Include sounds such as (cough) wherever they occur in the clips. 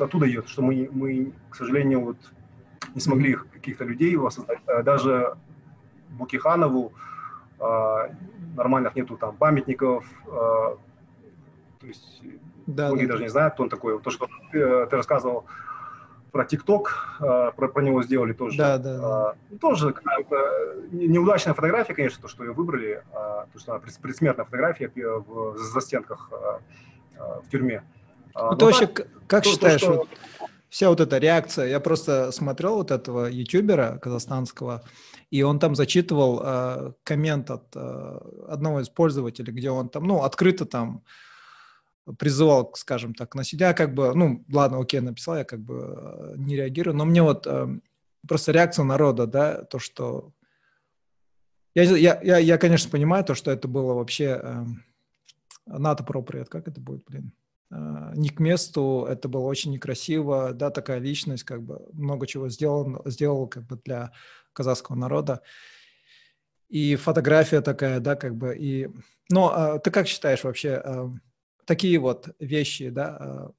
вот оттуда идет, что мы, мы, к сожалению, вот не смогли их, каких-то людей воссоздать. Э, даже Букиханову э, нормальных нету там памятников, э, то есть да, многие да. даже не знают, кто он такой. То, что ты, э, ты рассказывал про ТикТок, э, про, про него сделали тоже. Да, да. да. Э, тоже какая-то неудачная фотография, конечно, то, что ее выбрали, э, то, что она предсмертная фотография в застенках э, э, в тюрьме. Ну, ты вообще так, как то, считаешь, то, что... вот, вся вот эта реакция, я просто смотрел вот этого ютубера казахстанского, и он там зачитывал э, коммент от э, одного из пользователей, где он там, ну, открыто там призывал, скажем так, на себя, как бы, ну, ладно, окей, написал, я как бы э, не реагирую, но мне вот э, просто реакция народа, да, то, что... Я, я, я, я, конечно, понимаю то, что это было вообще э, НАТО appropriate, как это будет, блин? Э, не к месту, это было очень некрасиво, да, такая личность, как бы много чего сделал, сделал как бы для казахского народа. И фотография такая, да, как бы, и... Но а, ты как считаешь вообще, а, такие вот вещи, да,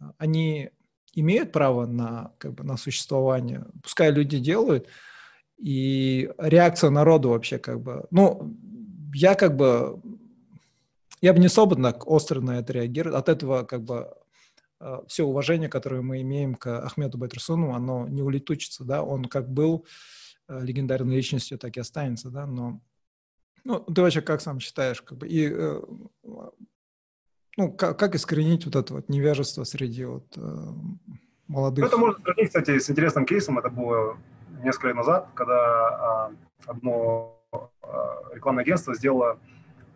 а, они имеют право на, как бы, на существование? Пускай люди делают, и реакция народа вообще как бы... Ну, я как бы... Я бы не особо так остро на это реагирую. От этого как бы Э, все уважение, которое мы имеем к Ахмеду Байтурсуну, оно не улетучится, да, он как был э, легендарной личностью, так и останется, да, но ну, ты вообще как сам считаешь, как бы, и э, ну, как, как искоренить вот это вот невежество среди вот молодых? Это можно сравнить, кстати, с интересным кейсом, это было несколько лет назад, когда а, одно а, рекламное агентство сделало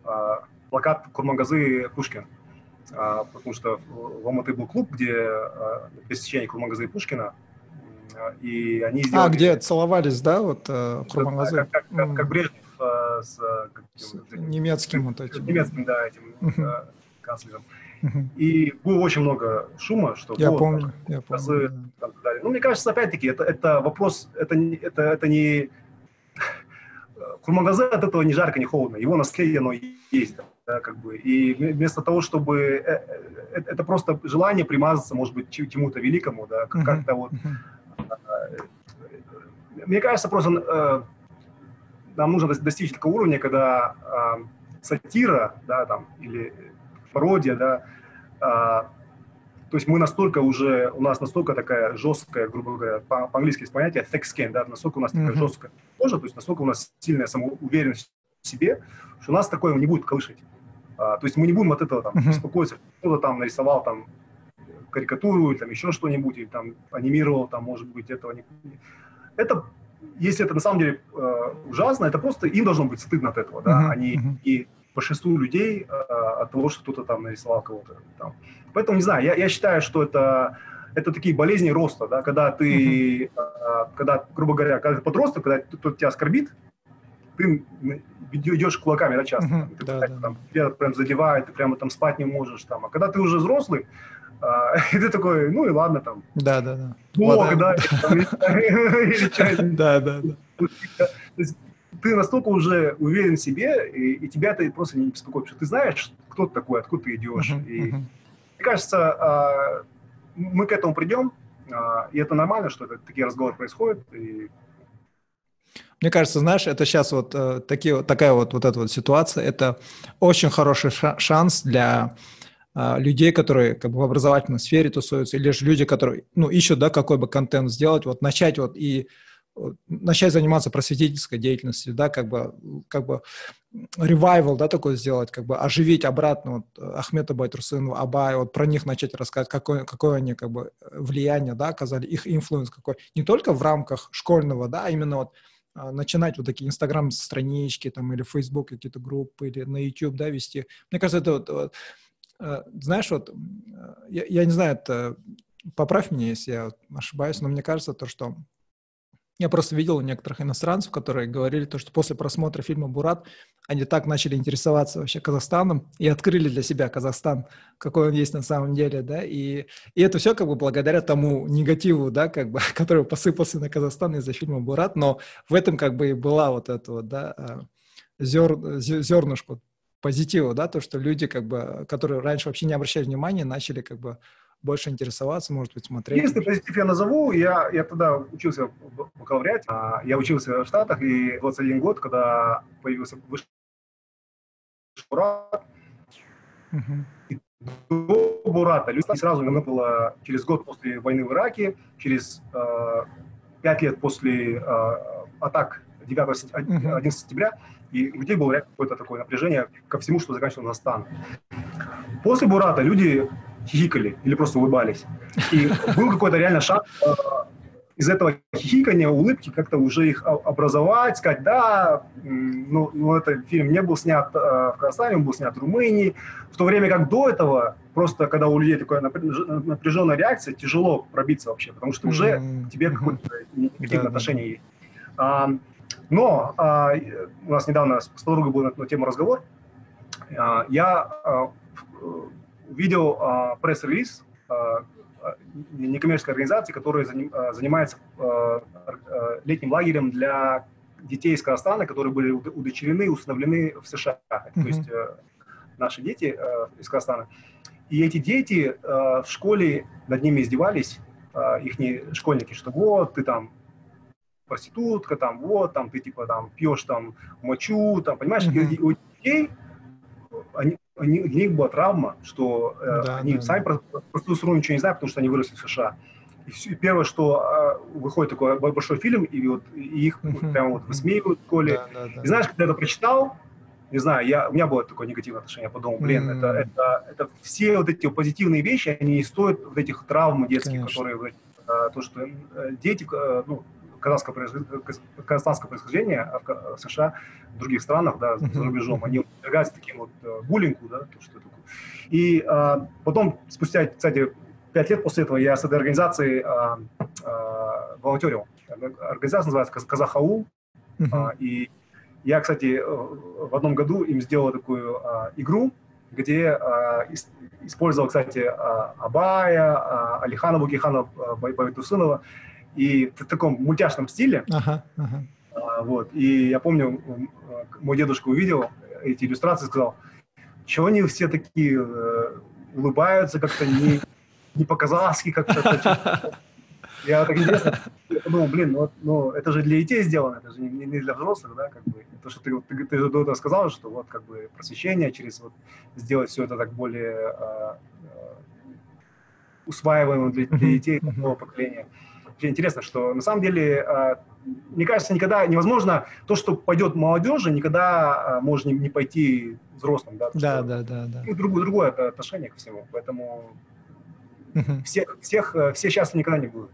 а, плакат Курмангазы Пушкин. А, потому что в Алматы был клуб, где а, посещение Курмангазы и Пушкина, и они сделали... А, где целовались, да, вот э, Курмангазы? Как, как, как, как Брежнев а, с, как, с немецким вот этим. Немецким, да, этим uh-huh. канцлером. Uh-huh. И было очень много шума, что я вот, помню, там, я помню. Там, далее. Ну, мне кажется, опять-таки, это, это вопрос, это, это, это не... (laughs) Курмангазы от этого не жарко, не холодно. Его наследие, оно есть да, как бы, и вместо того, чтобы, э, э, это просто желание примазаться, может быть, чему-то великому, да, как-то вот, э, мне кажется, просто нам нужно достичь такого уровня, когда сатира, да, там, или пародия, да, то есть мы настолько уже, у нас настолько такая жесткая, грубо говоря, по- по-английски есть понятие thick skin, да, настолько у нас такая mm-hmm. жесткая кожа, то есть настолько у нас сильная самоуверенность в себе, что нас такое не будет колышать. А, то есть мы не будем от этого там uh-huh. беспокоиться, кто-то там нарисовал там карикатуру или там еще что-нибудь, или там анимировал, там, может быть, этого не... Это, если это на самом деле э, ужасно, это просто им должно быть стыдно от этого, да, uh-huh. они uh-huh. и большинству людей э, от того, что кто-то там нарисовал кого-то там. Поэтому, не знаю, я, я считаю, что это, это такие болезни роста, да, когда ты, uh-huh. когда, грубо говоря, когда ты подросток, когда кто-то тебя оскорбит, ты идешь кулаками, да, часто. Uh-huh, ты, да, да. Там, тебя прям задевает, ты прямо там спать не можешь. Там. А когда ты уже взрослый, а, (laughs) и ты такой, ну и ладно там. Да, да, да. Бог, (laughs) (laughs) да, Да, да, да. Ты настолько уже уверен в себе, и, и тебя это просто не беспокоит, что ты знаешь, кто ты такой, откуда ты идешь. Uh-huh, и, uh-huh. Мне кажется, а, мы к этому придем, а, и это нормально, что это, такие разговоры происходят, и мне кажется, знаешь, это сейчас вот э, такие, такая вот, вот эта вот ситуация, это очень хороший шанс для э, людей, которые как бы в образовательной сфере тусуются, или же люди, которые, ну, ищут, да, какой бы контент сделать, вот начать вот и начать заниматься просветительской деятельностью, да, как бы, как бы revival, да, такой сделать, как бы оживить обратно вот Ахмета Байтурсыну, Абай, вот про них начать рассказывать, какое, какое они как бы влияние, да, оказали, их influence какой, не только в рамках школьного, да, а именно вот начинать вот такие инстаграм-странички там или Facebook какие-то группы или на YouTube, да, вести. Мне кажется, это вот, вот э, знаешь, вот, я, я не знаю, это, поправь меня, если я ошибаюсь, но мне кажется то, что я просто видел у некоторых иностранцев, которые говорили то, что после просмотра фильма «Бурат» они так начали интересоваться вообще Казахстаном и открыли для себя Казахстан, какой он есть на самом деле, да, и, и это все как бы благодаря тому негативу, да, как бы, (laughs) который посыпался на Казахстан из-за фильма «Бурат», но в этом как бы и была вот эта вот, да, а, зер, зернышко позитива, да, то, что люди как бы, которые раньше вообще не обращали внимания, начали как бы больше интересоваться, может быть, смотреть. Если позитив я назову, я, я тогда учился в бакалавриате, а, я учился в Штатах, и 21 год, когда появился высший Бурат, uh-huh. до Бурата, люди сразу у было через год после войны в Ираке, через э, 5 лет после э, атак 9 11 сентября, и у людей было какое-то такое напряжение ко всему, что заканчивал Настан. После Бурата люди хихикали или просто улыбались. И был какой-то реально шаг э, из этого хихикания, улыбки как-то уже их образовать, сказать, да, ну, ну этот фильм не был снят э, в Казахстане, он был снят в Румынии, в то время как до этого, просто когда у людей такая напряженная реакция, тяжело пробиться вообще, потому что уже mm-hmm. тебе какое-то негативное да, отношение да. есть. А, но а, у нас недавно с подругой был на, на тему разговор, а, я а, увидел а, пресс-релиз а, некоммерческой организации, которая а, занимается а, а, летним лагерем для детей из Казахстана, которые были удочерены и установлены в США. Mm-hmm. То есть э, наши дети э, из Казахстана. И эти дети э, в школе над ними издевались, их школьники, что вот, ты там проститутка, там вот, там ты типа там пьешь там мочу, там, понимаешь, mm-hmm. у детей они, они, у них была травма, что э, да, они да, сами да. про проститутуру ничего не знают, потому что они выросли в США. И, все, первое, что э, выходит такой большой фильм, и вот и их uh-huh. вот, прямо вот высмеивают в школе. Да, да, да. И знаешь, когда я это прочитал, не знаю, я, у меня было такое негативное отношение, я подумал, блин, mm. это, это, это все вот эти позитивные вещи, они не стоят вот этих травм детских, Конечно. которые, э, то, что э, дети, э, ну, казахского, казахстанского происхождения, а в США, в других странах, да, за рубежом, они подвергаются таким вот э, буллингу, да, то, что такое. И а, потом, спустя, кстати, пять лет после этого я с этой организацией а, а, волонтерил. Организация называется Казахаул, а, и я, кстати, в одном году им сделал такую а, игру, где а, использовал, кстати, а, Абая, а, Алихана Букихана а, Байтусынова, и в таком мультяшном стиле. Ага, ага. А, вот. И я помню, мой дедушка увидел эти иллюстрации и сказал, чего они все такие э, улыбаются как-то не, не по-казахски как-то. Я так интересно я подумал, блин, ну, ну это же для детей сделано, это же не, не для взрослых, да, как бы. То, что ты, ты, ты же до этого сказал, что вот как бы просвещение через вот сделать все это так более э, усваиваемым для, для детей нового поколения интересно, что на самом деле, а, мне кажется, никогда невозможно то, что пойдет молодежи, никогда а, может не, пойти взрослым. Да, да, да, да, да. Ну, другое, другое отношение ко всему. Поэтому всех, всех, все счастливы никогда не будут.